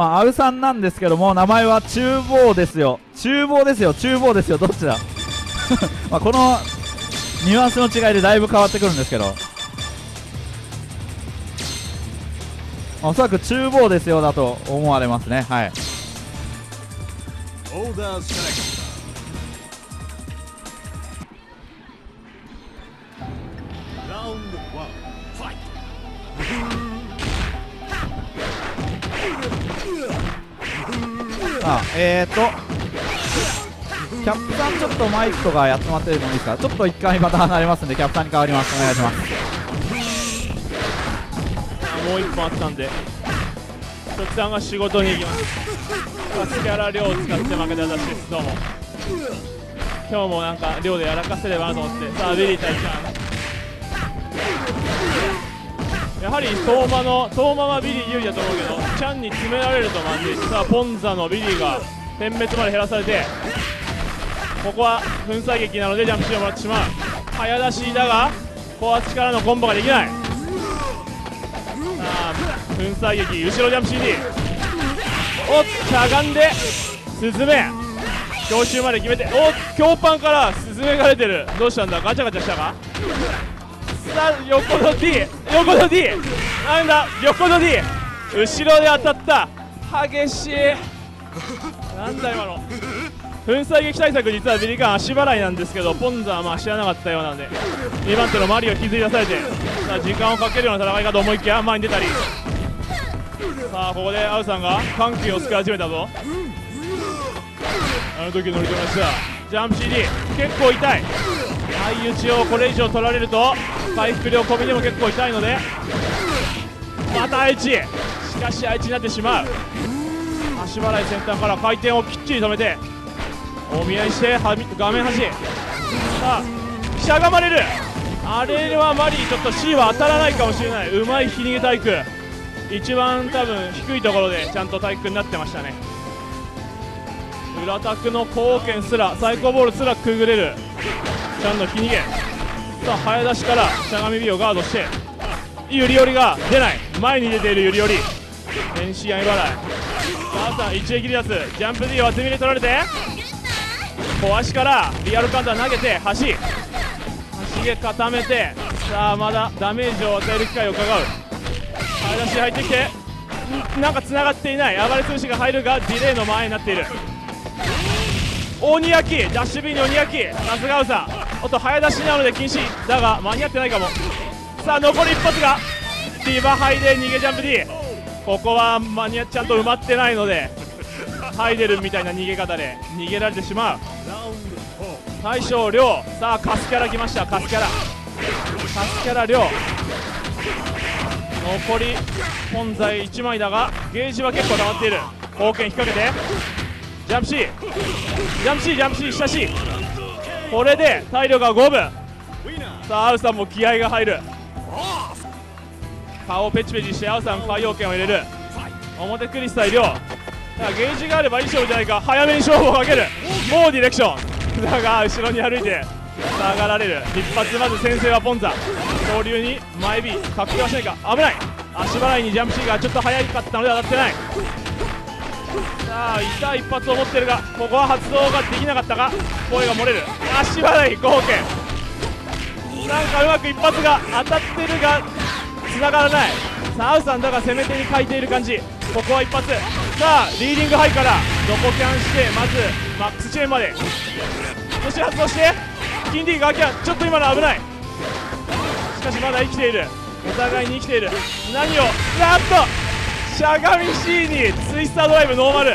まあアウさんなんですけども名前は厨房ですよ。厨房ですよ厨房ですよ。どっちだ？まあこのニュアンスの違いでだいぶ変わってくるんですけど。おそらく厨房ですよだと思われますね。はい。Order select. Round えーとキャップさんちょっとマイクとかやってもらってもいいですか？ちょっと一回また離れますんでキャップさんに変わります。お願いします。もう一本あったんで。そちさんが仕事に行きます。カスキャラ量を使って負けた私です。どうも。今日もなんか量でやらかせればなと思ってさあビリー対ちゃんやはり相馬の相馬はビリー有利だと思うけどチャンに詰められるとまずいさあポンザのビリーが点滅まで減らされてここは粉砕劇なのでジャンプシーをもらってしまう。早出しだが高圧からのコンボができない。さあ粉砕劇後ろジャンプ CD おっしゃがんでスズメ。強襲まで決めておっ強パンからスズメが出てる。どうしたんだ？ガチャガチャしたか？さあ横の D 横の D なんだ横の D 後ろで当たった。激しい。なんだ今の。粉砕撃対策実はビリカン足払いなんですけどポンザはまあ知らなかったようなんで。2番手のマリオ引きずり出されて。さあ時間をかけるような戦いかと思いきや前に出たり。さあここでアウさんが緩急をつけ始めたぞ。あの時乗り込みました。ジャンプ CD 結構痛い。相打ちをこれ以上取られると回復量込みでも結構痛いのでまた愛知。しかし愛知になってしまう。足払い先端から回転をきっちり止めてお見合いしてはみ画面端さあしゃがまれる。あれはマリーちょっと C は当たらないかもしれない。うまいひき逃げ体育。一番多分低いところでちゃんと体育になってましたね。裏タクの貢献すら最高ボールすらくぐれる。ちゃんのひき逃げ。さあ早出しからしゃがみ火をガードしてゆりよりが出ない。前に出ているゆりより。天使愛払い。さあさん一撃離脱。ジャンプ D を厚みで取られて小足からリアルカウンター投げて端端げ固めてさあまだダメージを与える機会を伺う。早出し入ってきてなんか繋がっていない。暴れ通しが入るがディレイの前になっている。鬼焼き。ダッシュ B に鬼焼き。さすがウさおっと早出しなので禁止だが間に合ってないかも。さあ残り一発がディバハイで逃げジャンプ D ここは間に合ちゃんと埋まってないのでハイデルみたいな逃げ方で逃げられてしまう。大将亮。さあカスキャラ来ました。カスキャラ。カスキャラ亮。残り本在1枚だがゲージは結構溜まっている。貢献引っ掛けて。ジャンプ C ジャンプ C ジャンプ C 下 C これで体力が5分。さあアウさんも気合が入る。顔をペチペチしてアウさん海洋圏を入れる。表クリスタイ亮ゲージがあればいい勝負じゃないか。早めに勝負をかける。もうディレクション。だが後ろに歩いて下がられる。一発まず先制はポンザ。恐竜に前 B 確定はしないか危ない。足払いにジャンプ C がちょっと早かったので当たってない。さあ痛い一発を持ってるがここは発動ができなかったが声が漏れる。足払い貢献なんかうまく一発が当たってるが繋がらない。さあアウさんだが攻め手に書いている感じ。ここは一発。さあリーディングハイからドコキャンしてまずマックスチェーンまで。そして発動して。キンディガーキャンちょっと今の危ない。しかしまだ生きている。お互いに生きている。何をなんとしゃがみ C にツイスタードライブノーマル。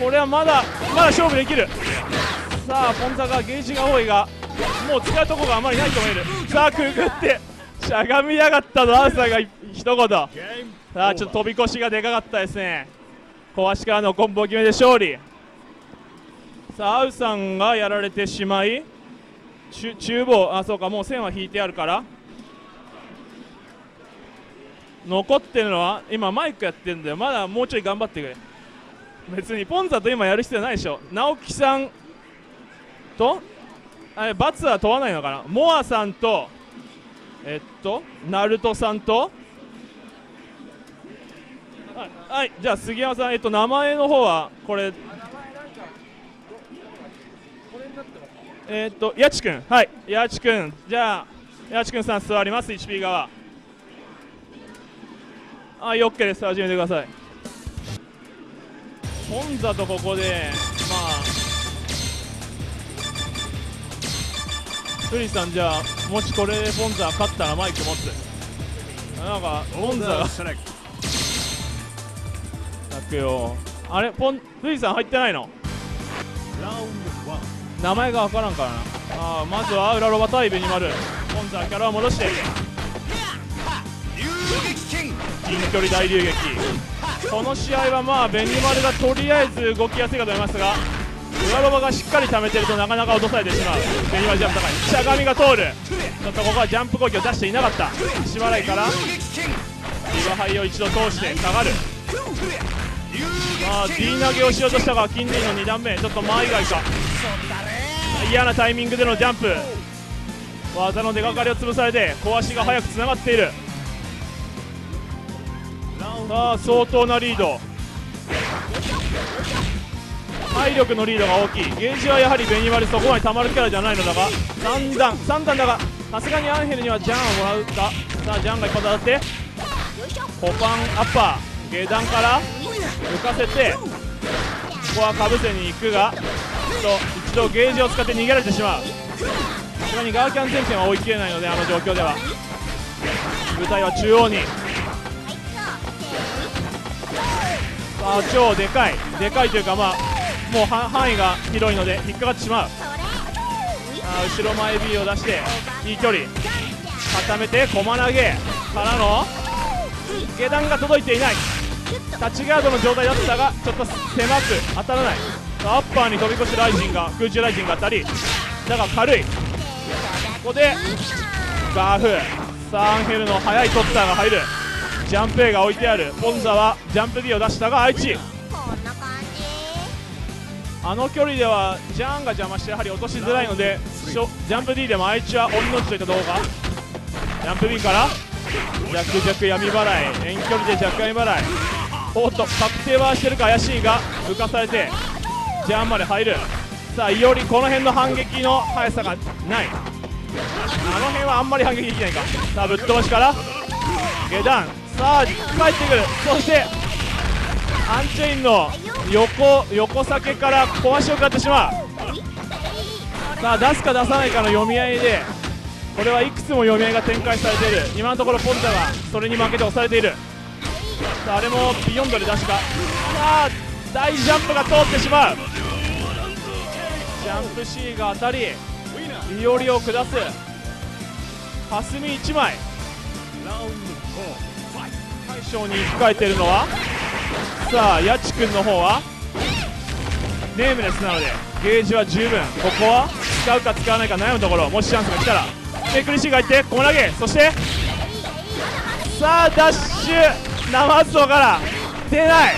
これはまだまだ勝負できる。さあポンザがゲージが多いがもう使うとこがあまりないと思える。さあくぐってしゃがみやがったぞアウさんが一言。さあちょっと飛び越しがでかかったですね。小足からのコンボ決めて勝利。さあアウさんがやられてしまいち厨房あそうかもう線は引いてあるから。残ってるのは今マイクやってるんだよ。まだもうちょい頑張ってくれ。別にポンザと今やる必要ないでしょ。直樹さんとあれ罰は問わないのかな。モアさんとえっとナルトさんとはい、じゃあ杉山さん、えっと、名前の方はこれえっと、やちくん、はい、やちくん、じゃあ、やちくんさん座ります、1P 側。はい、OK です、始めてください。本座とここで、まあ、フリーさん、じゃあ、もしこれでポンザ勝ったらマイク持つ。なんか、ポンザが select. くよ。あれ、ポン、フリーさん入ってないの？名前がわからんからなあーまずは裏ロバ対ベニマルポンザーキャラを戻して近距離大流撃。この試合はまあベニマルがとりあえず動きやすいかと思いますが裏ロバがしっかり溜めてるとなかなか落とされてしまう。ベニマルジャンプ高いしゃがみが通る。ちょっとここはジャンプ攻撃を出していなかった。しばらいからリバハイを一度通して下がる。まあ D 投げをしようとしたが金 D の2段目。ちょっと間以外か。嫌なタイミングでのジャンプ。技の出がかりを潰されて小足が速くつながっている。さあ相当なリード。体力のリードが大きい。ゲージはやはりベニマルそこまでたまるキャラじゃないのだが。3段3段だがさすがにアンヘルにはジャンをもらうかさあジャンが一発当たってコパンアッパー下段から浮かせてここはかぶせに行くがと一度ゲージを使って逃げられてしまう。さすがにガーキャン前線は追い切れないのであの状況では。舞台は中央に。あ超でかい。でかいというかまあもう範囲が広いので引っかかってしまう。あ後ろ前 B を出していい距離。固めて駒投げ。からの下段が届いていない。タッチガードの状態だったがちょっと狭く当たらない。アッパーに飛び越しライジンが空中ライジンが当たりだが軽い。ここでガーフ。サンヘルの速いトッターが入る。ジャンプ A が置いてある。ポンザはジャンプ D を出したが愛知。こんな感じあの距離ではジャーンが邪魔してやはり落としづらいのでジャンプ D でも愛知は鬼の字といったところかジャンプ B から弱弱闇払い。遠距離で弱闇払い。おっと確定はしてるか怪しいが浮かされてジャンまで入る。さあいよりこの辺の反撃の速さがない。あの辺はあんまり反撃できないか。さあぶっ飛ばしから下段。さあ帰ってくる。そしてアンチェインの横横避けから壊しを食らってしまう。さあ出すか出さないかの読み合いでこれはいくつも読み合いが展開されている。今のところポンタがそれに負けて押されている。さああれもビヨンドで出しか。さあ大ジャンプが通ってしまう。ジャンプ C が当たりいおりを下す。霞1枚 Round four. Fight. 大将に控えてるのは？さあヤチ君の方は？ネームレスなのでゲージは十分。ここは？使うか使わないか悩むところ。もしチャンスが来たらめくり C がいって小投げそしてさあダッシュ。生ズドから出ない。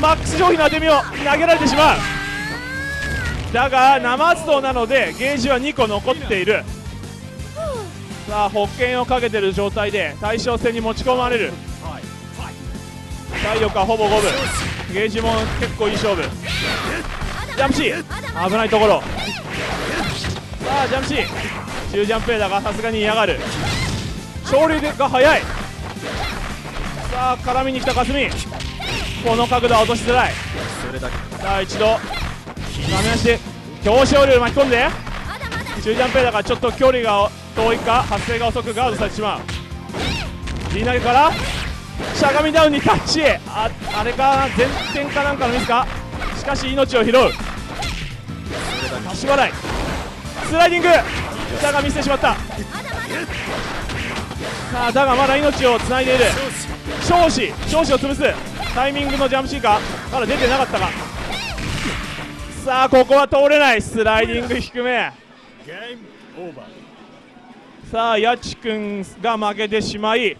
マックス上品な当て身を投げられてしまう。だが生ズドなのでゲージは2個残っている。さあ保険をかけてる状態で対象戦に持ち込まれる。体力はほぼ五分。ゲージも結構いい勝負。ジャンプ C 危ないところ。さあジャンプ C 中ジャンプ A だがさすがに嫌がる。昇竜が速い。さあ絡みに来た霞。この角度は落としづらい。さあ一度。画面足。で強昇竜巻き込んで。中ジャンプ A だからちょっと距離が遠いか発生が遅くガードされてしまう。D 投げからしゃがみダウンにタッチああれか前転かなんかのミスか。しかし命を拾う。足払いスライディング。だが見せてしまった。さあだがまだ命をつないでいる。少子少子を潰す。タイミングのジャンプシーカーまだ出てなかったか。さあここは通れない。スライディング低め。Game over. さあやちくんが負けてしまい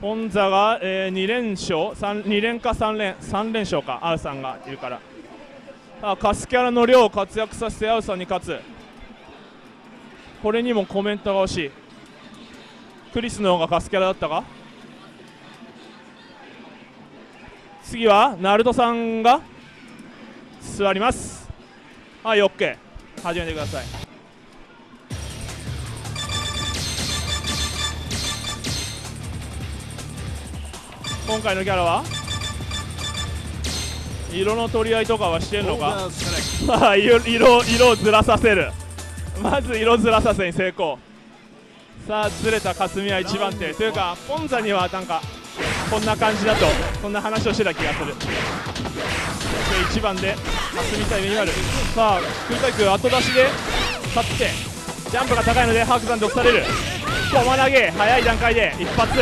ポンザが、え2連勝2連か3連3連勝かアウさんがいるから。さあカスキャラの量を活躍させてアウさんに勝つ。これにもコメントが欲しい。クリスの方がカスキャラだったか？次はナルトさんが座ります。はい OK 始めてください。今回のキャラは？色の取り合いとかはしてんのか？色色色をずらさせる。まず色ずらさせに成功。さあずれた霞は一番手。というかポンザにはなんかこんな感じだとそんな話をしてた気がする。で1番で霞対メニュアルさあ空対空後出しで勝ってジャンプが高いので白山で押される。駒投げ早い段階で一発。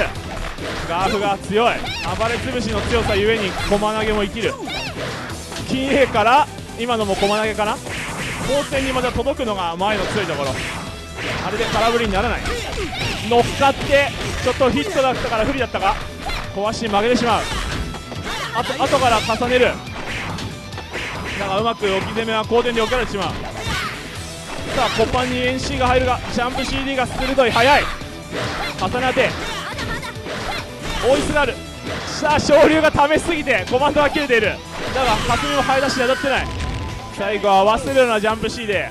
ガーフが強い。暴れ潰しの強さゆえに駒投げも生きる。金 A から今のも駒投げかな？後点にまで届くのが前の強いところ。あれで空振りにならない。乗っかってちょっとヒットだったから不利だったか。壊し負けてしまう。あと後から重ねる。だがうまく置き攻めは後点で避けられてしまう。さあコパンに NC が入るがジャンプ CD が鋭い。速い。重ね当て追いすがる。さあ昇竜が試しすぎてコマンドが切れている。だが霞も早出しに当たってない。最後は合わせるようなジャンプ C で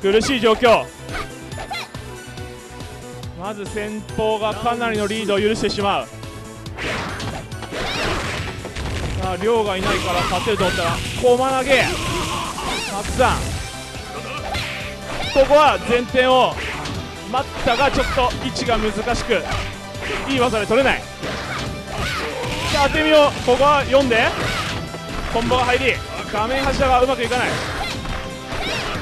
苦しい状況。まず先方がかなりのリードを許してしまう。あ亮がいないから勝てると思ったら駒投げ。たくさん。ここは前転を待ったがちょっと位置が難しくいい技で取れない。さあ当てみようここは読んで。コンボが入り画面柱がうまくいかない。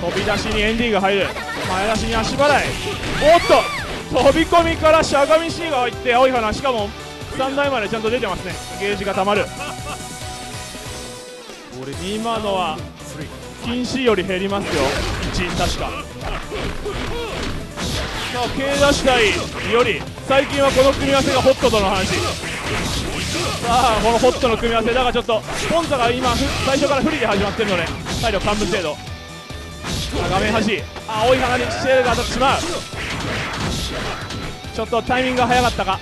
飛び出しにエンディが入る。前出しに足払い。おっと飛び込みからしゃがみ C が入って青い花。しかも3台までちゃんと出てますね。ゲージがたまる。今のは禁止より減りますよ。1確か。さあ K 出したいより最近はこの組み合わせがホットとの話。さあこのホットの組み合わせだがちょっとポンザが今最初から不利で始まってるので体力半分程度。画面端。青い花にシェルが当たってしまう。ちょっとタイミングが早かったか。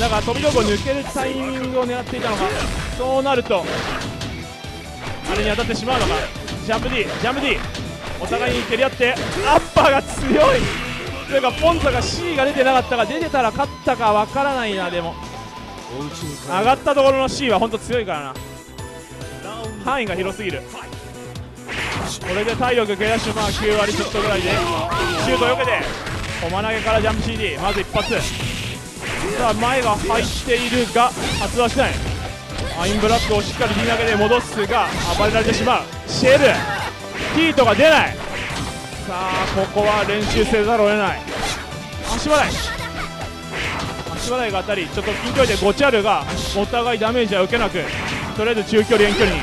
だが飛び道具を抜けるタイミングを狙っていたのか。そうなるとあれに当たってしまうのかジャンプ D ジャンプ D お互いに蹴り合ってアッパーが強い。というかポンザが C が出てなかったか出てたら勝ったかわからないなでも。上がったところの C は本当強いからな。範囲が広すぎる。これで体力蹴らしまあ9割ちょっとぐらいで。シュートよけて駒投げからジャンプ CD まず一発。さあ前が入っているが発はしない。アインブラックをしっかり D 投げで戻すが暴れられてしまう。シェル。ヒートが出ない。さあここは練習せざるを得ない。足払い。足払いが当たりちょっと近距離でゴチャルがお互いダメージは受けなくとりあえず中距離遠距離に。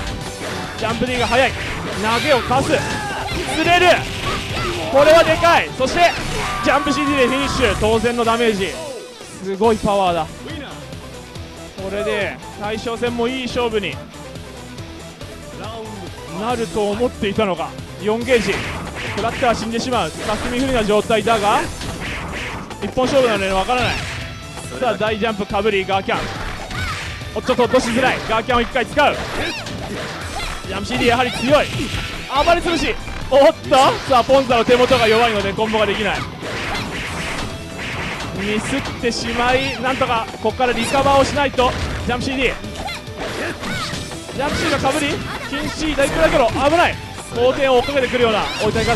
ジャンプ D が速い。投げをかす。釣れる。これはでかい。そしてジャンプ CD でフィニッシュ。当然のダメージ。すごいパワーだ。これで対象戦もいい勝負になると思っていたのか。4ゲージ。食らっては死んでしまう。霞不利な状態だが一本勝負なのでわからない。さあ大ジャンプかぶりガーキャン。おっちょっと落としづらい。ガーキャンを1回使う。ジャンプ CD やはり強い。暴れ潰し。おっと。さあポンザの手元が弱いのでコンボができない。ミスってしまいなんとかここからリカバーをしないと。ジャンプ CD ジャンプ C がかぶり禁止大工だけど危ない。後転を追っかけてくるような追いたい方。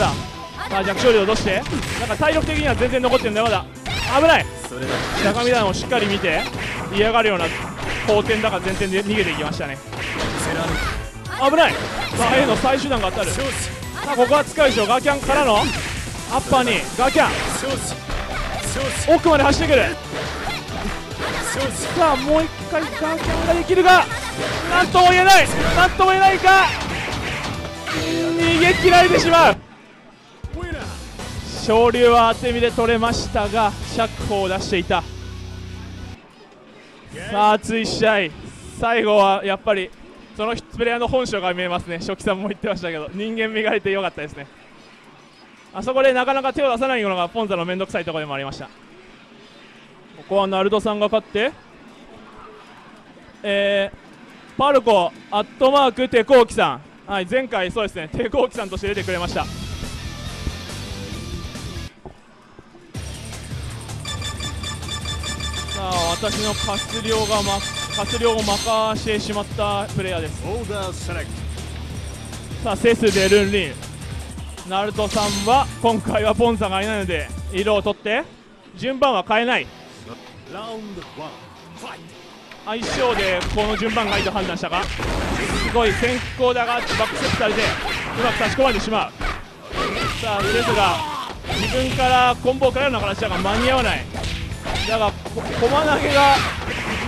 まあ弱勝利を落として？なんか体力的には全然残ってるんだよまだ。危ない。高見段をしっかり見て嫌がるような後転だが前転で逃げていきましたね。危ない。さあ A の最終弾が当たる。さあここは使うでしょガキャンからのアッパーにガキャン。奥まで走ってくる。さあもう一回ガーキャンができるがなんとも言えない。なんとも言えないか。逃げ切られてしまう。昇竜は当て身で取れましたが釈放を出していた。さあ熱い試合。最後はやっぱりそのプレイヤーの本性が見えますね。初期さんも言ってましたけど人間味が出てよかったですね。あそこでなかなか手を出さないのがポンザの面倒くさいところでもありました。ここはナルドさんが勝って。えー、パルコアットマークテコウキさん。はい前回そうですね。テコウキさんとして出てくれました。さあ私のカス量が、ま、カス量を任してしまったプレイヤーです.さあセスデルンリンナルトさんは今回はポンさんがいないので色を取って順番は変えない。Round one. Fight. 相性でこの順番がいいと判断したがすごい先行だがバックセットされてうまく差し込まれてしまう。さあセスが自分からコンボを変えるような形だが間に合わない。だが駒投げが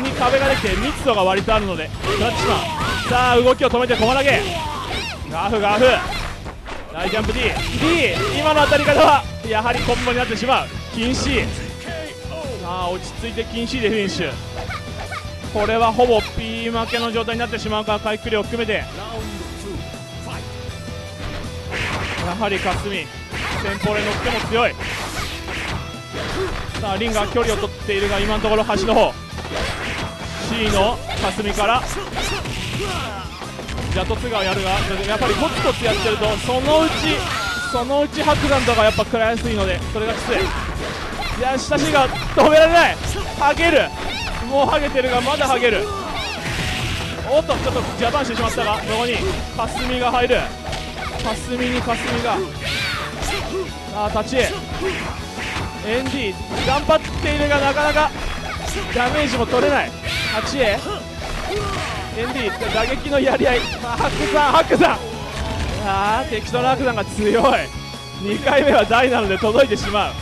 に壁ができて密度が割とあるので食らってしまう。さあ動きを止めて駒投げ。ガフガフ。大ジャンプ D, D 今の当たり方はやはりコンボになってしまう。禁止。さあ落ち着いて禁止でフィニッシュ。これはほぼ P 負けの状態になってしまうか。ら回復量を含めて。やはり霞。先方で乗っても強い。さあリンが距離を取っているが今のところ端の方。C の霞から。ジャトツガをやるがやっぱりコツコツやってるとそのうちそのうち白山とかやっぱ食らいやすいのでそれがきついいやしかしが止められない。ハゲる。もうハゲてるがまだハゲる。おっとちょっとジャパンしてしまったがそこに？霞が入る。霞に霞がさあ立ちエンディ頑張っているがなかなかダメージも取れない。立ちエンディ打撃のやり合い。あハックさんハックさん。あー適当なハックさんが強い。2回目は大なので届いてしまう。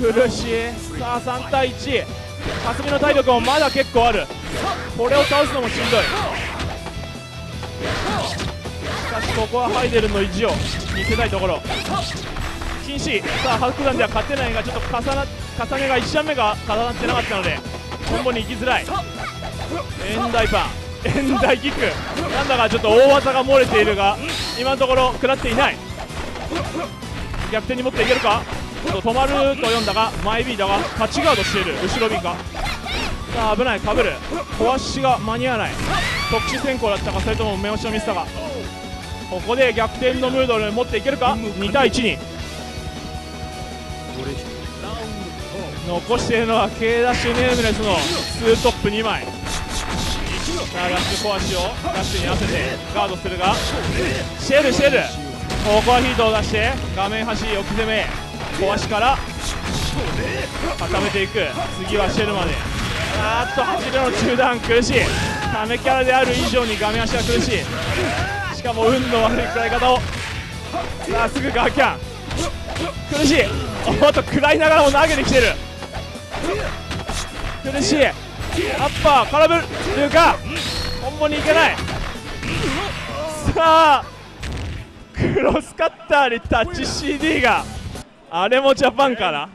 苦しい。さあ3対1霞の体力もまだ結構ある。これを倒すのもしんどい。しかしここはハイデルの意地を見せたいところ。禁止。さあハックダンでは勝てないがちょっと重な重ねが1段目が重なってなかったのでコンボに行きづらい。エンダイパンエンダイキック。なんだかちょっと大技が漏れているが今のところ食らっていない。逆転に持っていけるか？止まると読んだが前 B だがタッチガードしている。後ろ B かさあ危ない。かぶる。壊しが間に合わない。特殊先行だったかそれとも目押しのミスだが。ここで逆転のムードに持っていけるか？2対1に。残しているのは K ダッシュネームレスの2トップ2枚。さあラッシュ壊しをラッシュに合わせてガードするがシェルシェル。ここはヒートを出して画面端置き攻め。壊しから固めていく。次はシェルまで。あーっと走るの中段苦しい。ためキャラである以上に画面足が苦しい。しかも運の悪い食らい方を。さあすぐガーキャン。苦しい。おっと食らいながらも投げてきてる。苦しい。アッパー空振るかコンボに行けない。さあクロスカッターにタッチ CD が。あれもジャパンかな。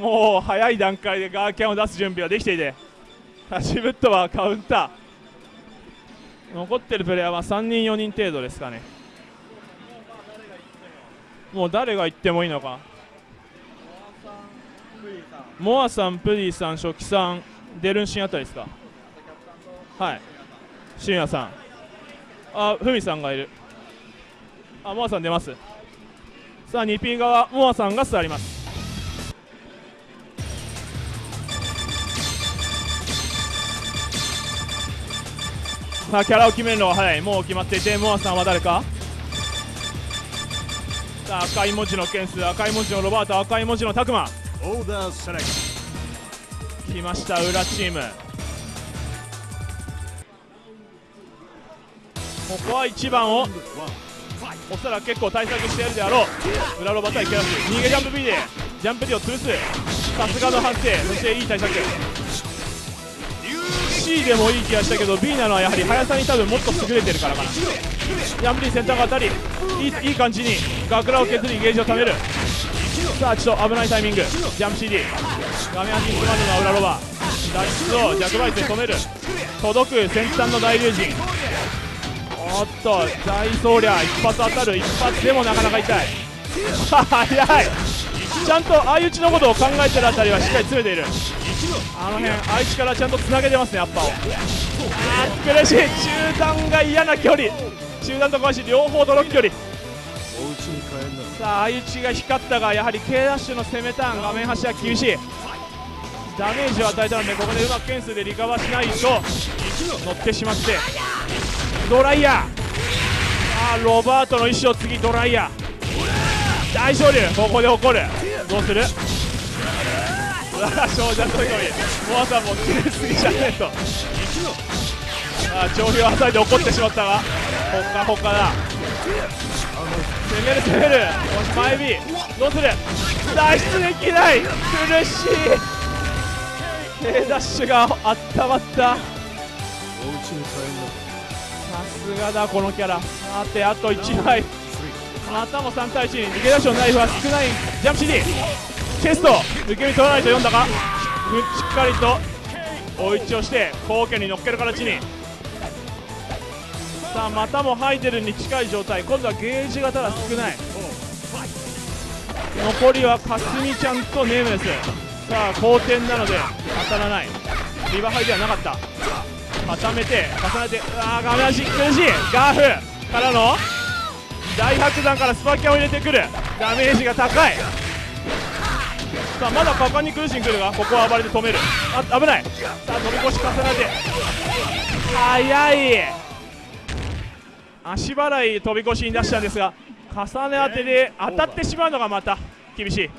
もう早い段階でガーキャンを出す準備はできていて。ハシブットはカウンター。残ってるプレイヤーは3人4人程度ですかね。もう誰が行ってもいいのか。モアさん、プディさん、初期さん、デルンシンあたりですか？はい。シンヤさん。あ、フミさんがいる。あ、モアさん出ます。さあ 2P 側、モアさんが座ります。さあキャラを決めるのは早い。もう決まっていてモアさんは誰か？さあ赤い文字のケンス赤い文字のロバート赤い文字のタクマ Order select. 来ました裏チーム。ここは1番をおそらく結構対策してやるであろう。裏ロバ対キャラス逃げジャンプ B でジャンプ D を潰す。さすがの判定。そしていい対策。C でもいい気がしたけど B なのはやはり速さに多分もっと優れてるからかな。ジャンプ D 先端が当たりいいいい感じに学ラを削りゲージを貯める。さあちょっと危ないタイミング。ジャンプ CD 画面端に詰まるのは裏ロバ脱出を逆バイスで止める。届く先端の大竜神。おっと大総理一発当たる。一発でもなかなか痛い。早い。ちゃんと相打ちのことを考えてるあたりはしっかり詰めている。あの辺相打ちからちゃんとつなげてますねアッパーを。あー苦しい。中段が嫌な距離。中段と小足両方届く距離。さあ相打ちが光ったがやはり K ダッシュの攻めターン画面端は厳しい。ダメージを与えたのでここでうまく件数でリカバーしないと乗ってしまって。ドライヤー。あーロバートの意思を継ぎドライヤー。大昇竜ここで怒る。どうする？うわ少女飛び込みモアさんも切れすぎじゃねえと。あー長飛を挟いで怒ってしまったがほかほかだ。攻める攻める前 B どうする脱出できない。苦しい。K ダッシュがあったまった。さお家に帰んなすがだこのキャラ。さてあと1枚またも3対1に K ダッシュのナイフは少ないジャンプ CD チェスト受け身取らないと読んだかしっかりと追い打ちをして後家に乗っける形にさあまたもハイデルに近い状態。今度はゲージがただ少ない。残りはかすみちゃんとネームです。さあ後転なので当たらない。リバハイではなかった。固めて重ねてうわー画面足苦しい。ガーフからの大白山からスパキャンを入れてくる。ダメージが高い。さあまだ果敢に苦しに来るがここは暴れて止める。あ危ない。さあ飛び越し重ねて。速い。足払い飛び越しに出したんですが重ね当てで当たってしまうのがまた厳しい。